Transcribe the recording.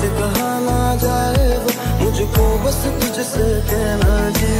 से कहा ना जाए वो मुझको बस तुझसे कहना जी